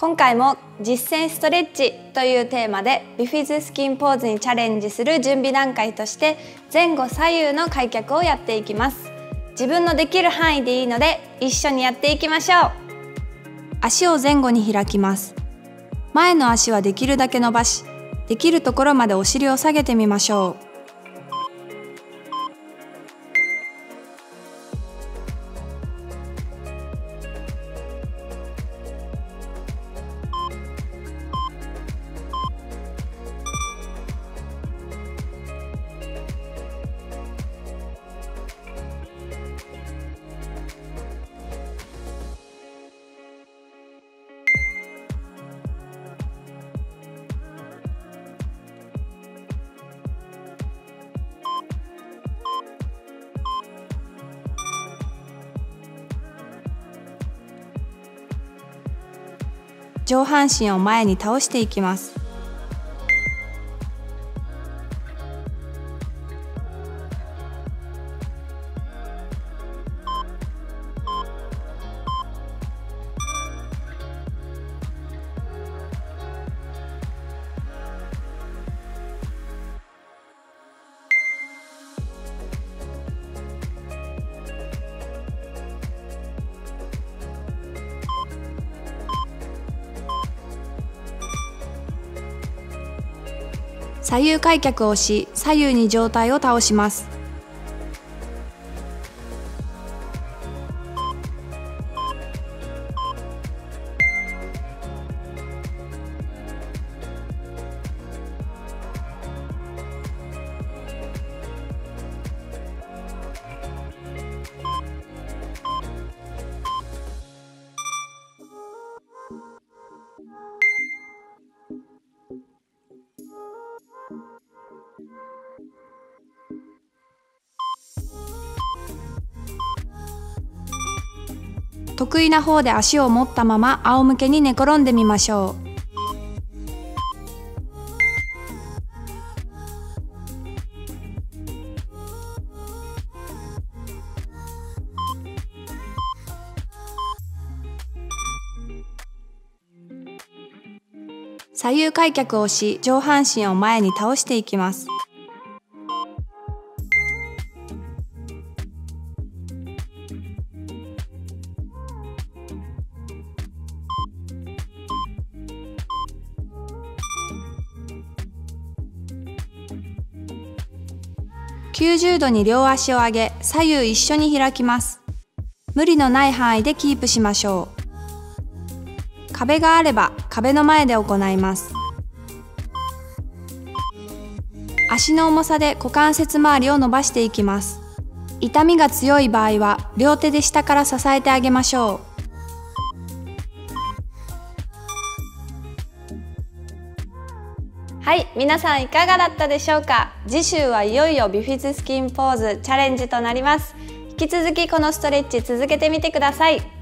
今回も実践ストレッチというテーマでビフィズスキンポーズにチャレンジする準備段階として前後左右の開脚をやっていきます。自分のできる範囲でいいので一緒にやっていきましょう。足を前後に開きます。前の足はできるだけ伸ばしできるところまでお尻を下げてみましょう。上半身を前に倒していきます。左右開脚をし左右に上体を倒します。得意な方で足を持ったまま仰向けに寝転んでみましょう。左右開脚をし上半身を前に倒していきます。90度に両足を上げ左右一緒に開きます。無理のない範囲でキープしましょう。壁があれば壁の前で行います。足の重さで股関節周りを伸ばしていきます。痛みが強い場合は両手で下から支えてあげましょう。はい皆さんいかがだったでしょうか？次週はいよいよビフィズスキンポーズチャレンジとなります。引き続きこのストレッチ続けてみてください。